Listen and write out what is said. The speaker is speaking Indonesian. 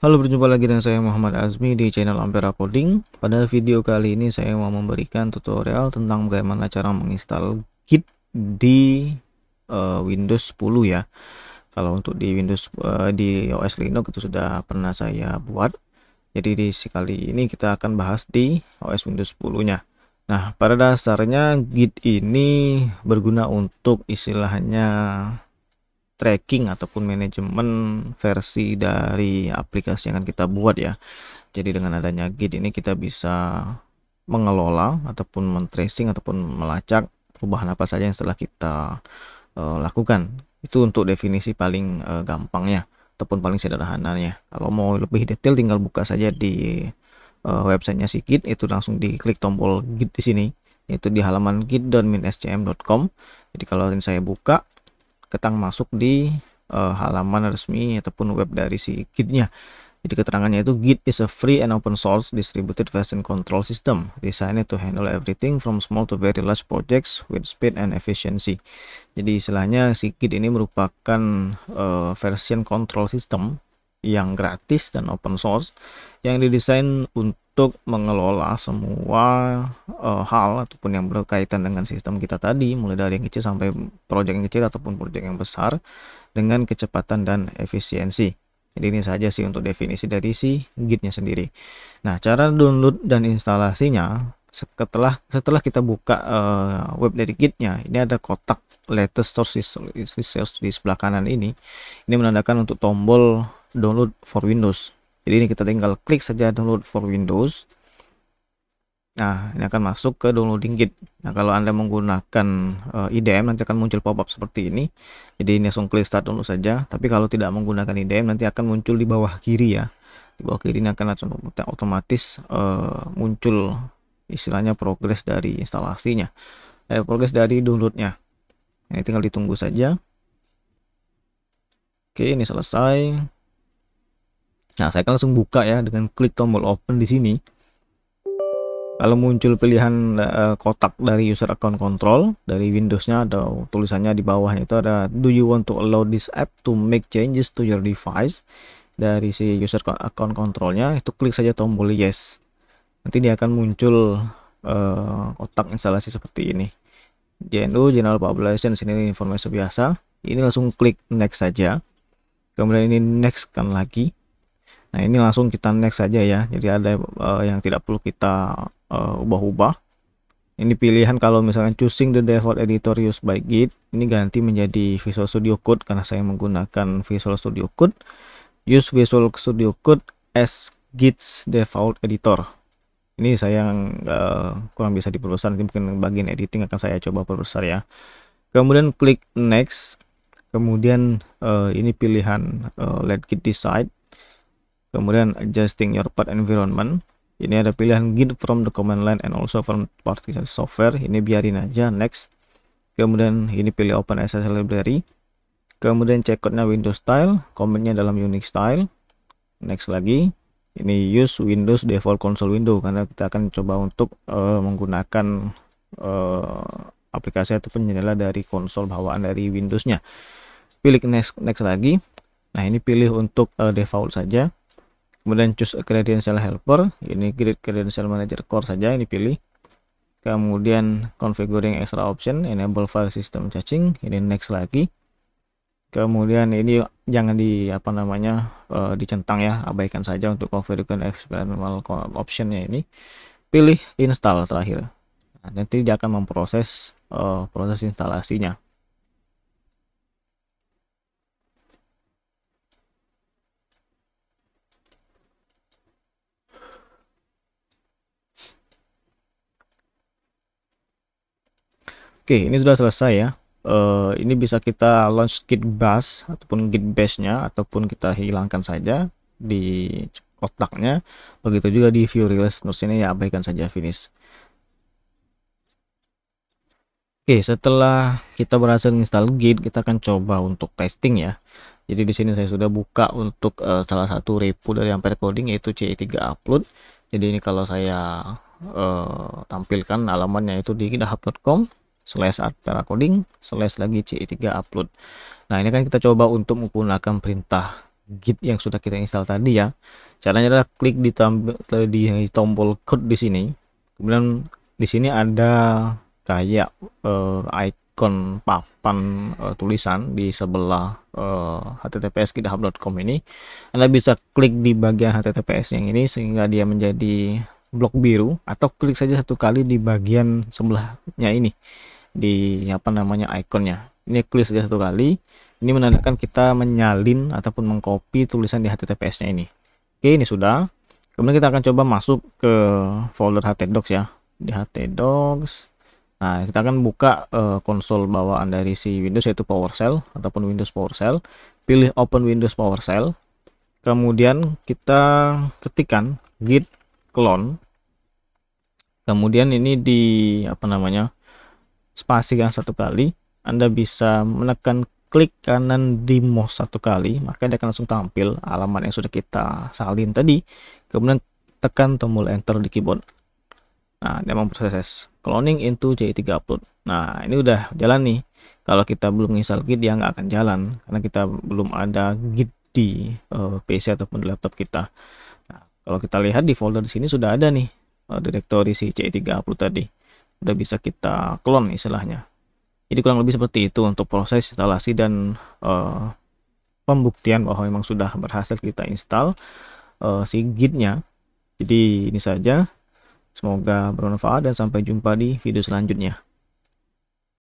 Halo berjumpa lagi dengan saya Muhammad Azmi di channel Ampera Coding. Pada video kali ini saya mau memberikan tutorial tentang bagaimana cara menginstal Git di uh, Windows 10 ya. Kalau untuk di Windows uh, di OS Linux itu sudah pernah saya buat. Jadi di sekali ini kita akan bahas di OS Windows 10 nya. Nah pada dasarnya Git ini berguna untuk istilahnya tracking ataupun manajemen versi dari aplikasi yang akan kita buat ya. Jadi dengan adanya Git ini kita bisa mengelola ataupun men-tracing ataupun melacak perubahan apa saja yang setelah kita uh, lakukan. Itu untuk definisi paling uh, gampangnya ataupun paling sederhananya kalau mau lebih detail tinggal buka saja di uh, websitenya si Git itu langsung diklik tombol Git di sini yaitu di halaman git.minscm.com jadi kalau ini saya buka ketang masuk di uh, halaman resmi ataupun web dari si Git-nya. Jadi keterangannya itu Git is a free and open source distributed version control system designed to handle everything from small to very large projects with speed and efficiency. Jadi istilahnya si Git ini merupakan uh, version control system yang gratis dan open source yang didesain untuk untuk mengelola semua uh, hal ataupun yang berkaitan dengan sistem kita tadi mulai dari yang kecil sampai proyek yang kecil ataupun proyek yang besar dengan kecepatan dan efisiensi. Jadi ini saja sih untuk definisi dari si gitnya sendiri. Nah cara download dan instalasinya setelah setelah kita buka uh, web dari gitnya ini ada kotak latest sources di sebelah kanan ini. Ini menandakan untuk tombol download for Windows jadi ini kita tinggal klik saja download for Windows. Nah ini akan masuk ke downloading Git nah kalau anda menggunakan uh, eh, IDM nanti akan muncul pop-up seperti ini. Jadi ini langsung klik start download saja. Tapi kalau tidak menggunakan IDM nanti akan muncul di bawah kiri ya. Di bawah kiri ini akan langsung otomatis uh, muncul istilahnya progres dari instalasinya. Eh, progres dari downloadnya. Ini tinggal ditunggu saja. Oke ini selesai Nah, saya akan langsung buka ya dengan klik tombol open di sini. Kalau muncul pilihan uh, kotak dari user account control dari Windows-nya ada tulisannya di bawahnya itu ada do you want to allow this app to make changes to your device? Dari si user account controlnya itu klik saja tombol yes. Nanti dia akan muncul uh, kotak instalasi seperti ini. GNU General Publication sini informasi biasa. Ini langsung klik next saja. Kemudian ini next kan lagi Nah ini langsung kita next saja ya. Jadi ada uh, yang tidak perlu kita eh, ubah-ubah. Ini pilihan kalau misalnya choosing the default editor used by Git. Ini ganti menjadi Visual Studio Code karena saya menggunakan Visual Studio Code. Use Visual Studio Code as Git's default editor. Ini saya uh, kurang bisa diperbesar. Nanti mungkin bagian editing akan saya coba perbesar ya. Kemudian klik next. Kemudian uh, ini pilihan uh, let Git decide kemudian adjusting your part environment. Ini ada pilihan git from the command line and also from partition software. Ini biarin aja next. Kemudian ini pilih open SSL library. Kemudian checkoutnya Windows style komennya dalam Unix style. Next lagi ini use Windows default console window karena kita akan coba untuk uh, menggunakan uh, aplikasi atau jendela dari konsol bawaan dari Windows-nya. Pilih next next lagi. Nah, ini pilih untuk uh, default saja kemudian choose a credential helper. Ini create credential manager core saja ini pilih kemudian configuring extra option enable file system caching ini next lagi. Kemudian ini jangan di apa namanya uh, dicentang ya abaikan saja untuk configuring experimental optionnya ini. Pilih install terakhir. Nah, nanti dia akan memproses uh, proses instalasinya Oke, ini sudah selesai ya. Uh, ini bisa kita launch git bash ataupun git bash-nya ataupun kita hilangkan saja di kotaknya. Begitu juga di view release notes ini ya abaikan saja finish. Oke, setelah kita berhasil install Git, kita akan coba untuk testing ya. Jadi di sini saya sudah buka untuk uh, salah satu repo dari Ampere Coding yaitu CE3 upload. Jadi ini kalau saya uh, tampilkan alamannya itu di github.com slash Ampera coding slash lagi ce 3 upload nah ini kan kita coba untuk menggunakan perintah Git yang sudah kita install tadi ya. Caranya adalah klik di, di tombol code di sini. Kemudian di sini ada kayak uh, icon papan uh, tulisan di sebelah uh, https github.com ini. Anda bisa klik di bagian https yang ini sehingga dia menjadi blok biru atau klik saja satu kali di bagian sebelahnya ini. Di apa namanya ikonnya. Ini klik saja satu kali. Ini menandakan kita menyalin ataupun mengcopy tulisan di https nya ini. Oke ini sudah. Kemudian kita akan coba masuk ke folder htdocs ya. Di htdocs nah kita akan buka uh, konsol bawaan dari si windows yaitu powershell ataupun windows powershell. Pilih open windows powershell. Kemudian kita ketikkan git clone kemudian ini di apa namanya spasikan satu kali. Anda bisa menekan klik kanan di mouse satu kali maka dia akan langsung tampil alamat yang sudah kita salin tadi. Kemudian tekan tombol enter di keyboard. Nah dia memproses cloning into J3 upload nah ini udah jalan nih. Kalau kita belum install git dia nggak akan jalan karena kita belum ada git di uh, eh, PC ataupun di laptop kita kalau kita lihat di folder di sini sudah ada nih uh, direktori si C3 upload tadi. Udah bisa kita clone istilahnya. Jadi kurang lebih seperti itu untuk proses instalasi dan uh, pembuktian bahwa memang sudah berhasil kita install uh, si gitnya. Jadi ini saja. Semoga bermanfaat dan sampai jumpa di video selanjutnya.